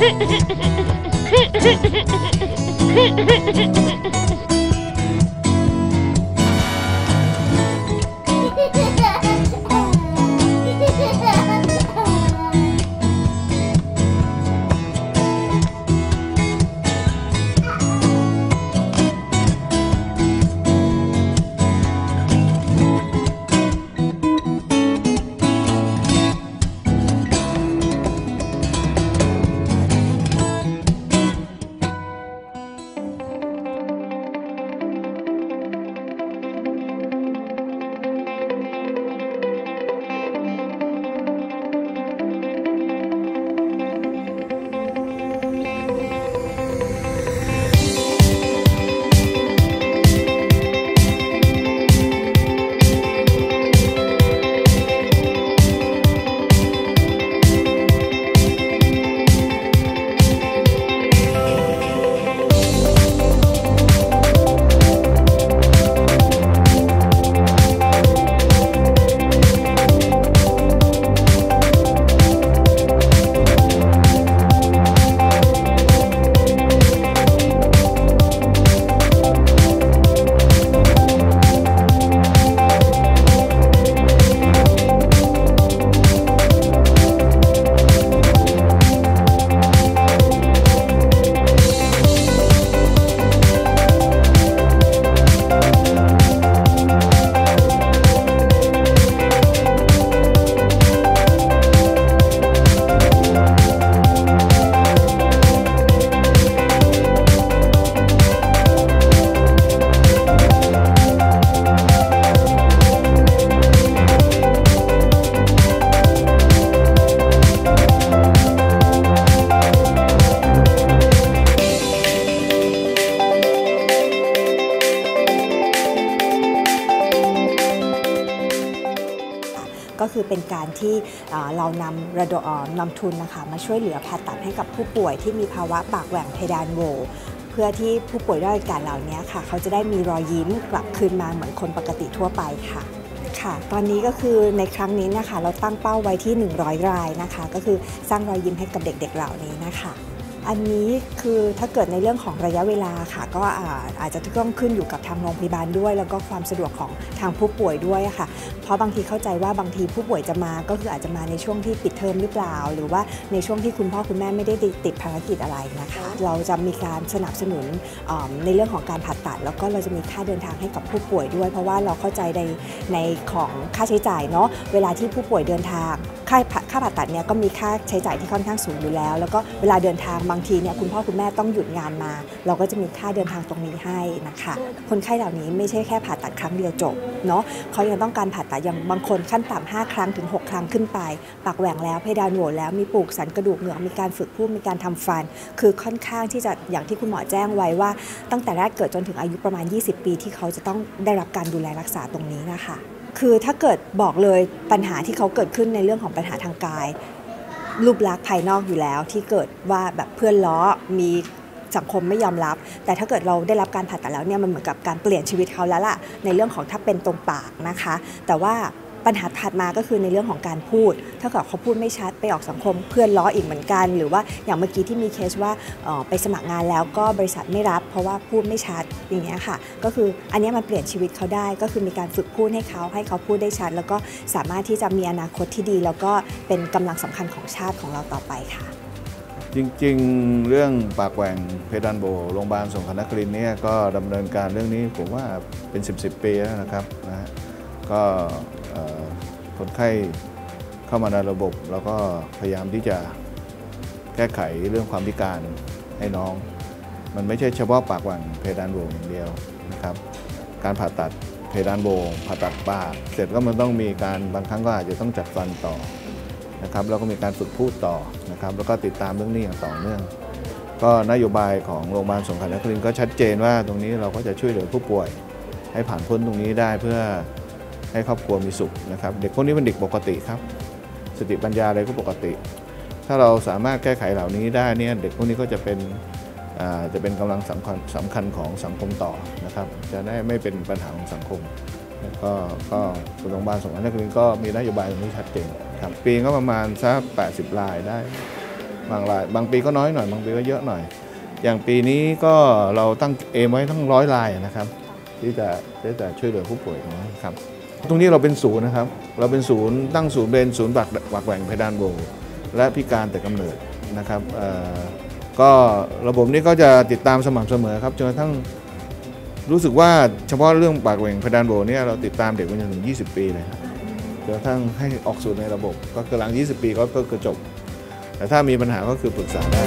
フフフフ ก็คือเป็นการที่เรานำระดมเอ่อนำทุนนะคะมาช่วยเหลือผ่าตัดให้กับผู้ป่วยที่มีภาวะปากแหว่งเพดานโหวเพื่อที่ผู้ป่วยด้อยกาสเหล่านี้ค่ะ เขาจะได้มีรอยยิ้มกลับคืนมาเหมือนคนปกติทั่วไปค่ะค่ะ ตอนนี้ก็คือในครั้งนี้นะคะ เราตั้งเป้าไว้ที่ 100 รายนะคะ ก็คือสร้างรอยยิ้มให้กับเด็กๆเหล่านี้นะคะ อันนี้คือถ้าเกิดในเรื่องของระยะเวลาค่ะ ก็อาอาจจะต้องขึ้นอยู่กับทางโรงพยาบาลด้วย แล้วก็ความสะดวกของทางผู้ป่วยด้วยอะค่ะ เพราะบางทีเข้าใจว่าบางทีผู้ป่วยจะมา ก็คืออาจจะมาในช่วงที่ปิดเทอมหรือเปล่า หรือว่าในช่วงที่คุณพ่อคุณแม่ไม่ได้ติดภารกิจอะไรนะคะ เราจะมีการสนับสนุนอ่าในเรื่องของการผ่าตัด แล้วก็เราจะมีค่าเดินทางให้กับผู้ป่วยด้วย เพราะว่าเราเข้าใจในในของค่าใช้จ่ายเนาะเวลาที่ผู้ป่วยเดินทางค่าค่าผ่าตัดเนี่ยก็มีค่าใช้จ่ายที่ค่อนข้างสูงอยู่แล้ว แล้วก็เวลาเดินทางบางทีเนี่ยคุณพ่อคุณแม่ต้องหยุดงานมา เราก็จะมีค่าเดินทางตรงนี้ให้นะคะ คนไข้เหล่านี้ไม่ใช่แค่ผ่าตัดครั้งเดียวจบเนาะเขายังต้องการผ่าตัดอย่างบางคนขั้นต่ำ5ครั้งถึง 6 ครั้งขึ้นไป ปากแหว่งแล้วเพดานโหวแล้วมีปลูกสันกระดูกเหงือกมีการฝึกพูดมีการทำฟัน คือค่อนข้างที่จะอย่างที่คุณหมอแจ้งไว้ว่า ตั้งแต่แรกเกิดจนถึงอายุประมาณ 20 ปีที่เขาจะต้องได้รับการดูแลรักษาตรงนี้นะคะคือถ้าเกิดบอกเลยปัญหาที่เขาเกิดขึ้นในเรื่องของปัญหาทางกาย รูปลักษณ์ภายนอกอยู่แล้วที่เกิดว่าแบบเพื่อนล้อมีสังคมไม่ยอมรับ แต่ถ้าเกิดเราได้รับการผ่าตัดแล้วเนี่ยมันเหมือนกับการเปลี่ยนชีวิตเขาแล้วล่ะในเรื่องของถ้าเป็นตรงปากนะคะ แต่ว่า ปัญหาถัดมาก็คือในเรื่องของการพูด ถ้าเกิดเขาพูดไม่ชัดไปออกสังคมเพื่อนล้ออีกเหมือนกัน หรือว่าอย่างเมื่อกี้ที่มีเคสว่าออไปสมัครงานแล้วก็บริษัทไม่รับ เพราะว่าพูดไม่ชัดอย่างเงี้ยค่ะ ก็คืออันนี้มันเปลี่ยนชีวิตเขาได้ ก็คือมีการฝึกพูดให้เขาให้เขาพูดได้ชัด แล้วก็สามารถที่จะมีอนาคตที่ดี แล้วก็เป็นกำลังสำคัญของชาติของเราต่อไปค่ะ จริงๆ เรื่องปากแหว่งเพดานโบโรงพยาบาลสงขลานครินทร์เนี่ยก็ดำเนินการเรื่องนี้ผมว่าเป็น 10บสปีแล้วนะครับนะฮะก็ คนไข้เข้ามาในระบบ แล้วก็พยายามที่จะแก้ไขเรื่องความพิการให้น้อง มันไม่ใช่เฉพาะปากหว่างเพดานโบอย่างเดียวนะครับ การผ่าตัดเพดานโบผ่าตัดปาก เสร็จก็มันต้องมีการบางครั้งก็อาจจะต้องจัดฟันต่อนะครับแล้วก็มีการฝึกพูดต่อนะครับแล้วก็ติดตามเรื่องนี้อย่างต่อเนื่อง ก็นโยบายของโรงพยาบาลสงขลานครินทร์ก็ชัดเจนว่าตรงนี้เราก็จะช่วยเหลือผู้ป่วยให้ผ่านพ้นตรงนี้ได้เพื่อ ให้ครอบครัวมีสุขนะครับเด็กพวกนี้เป็นเด็กปกติครับ สติปัญญาอะไรก็ปกติ ถ้าเราสามารถแก้ไขเหล่านี้ได้เนี่ยเด็กพวกนี้ก็จะเป็นจะเป็นกำลังสำคัญสำคัญของสังคมต่อนะครับ จะได้ไม่เป็นปัญหาของสังคมก็ก็โรงพยาบาลสงขลานครินก็มีนโยบายตรงนี้ชัดเจนครับปีก็ประมาณสัก80 รายได้ บางรายบางปีก็น้อยหน่อย บางปีก็เยอะหน่อย อย่างปีนี้ก็เราตั้งเอมไว้ทั้งร้อยรายนะครับ ที่จะที่จะช่วยเหลือผู้ป่วยนี้ครับ ตรงนี้เราเป็นศูนย์นะครับ เราเป็นศูนย์ตั้งศูนย์เป็นศูนย์บักบักแหว่งเพดานโหวและพิการแต่กำเนิดนะครับก็ระบบนี้ก็จะติดตามสม่ำเสมอครับจนกระทั่งรู้สึกว่าเฉพาะเรื่องปากแหว่งเพดานโหวเนี่ยเราติดตามเด็กมาจนถึง 20 ปีเลยครับจนกระทั่งให้ออกสู่ในระบบ ก็คือหลัง 20 ปีก็ก็จบ แต่ถ้ามีปัญหาก็คือปรึกษาได้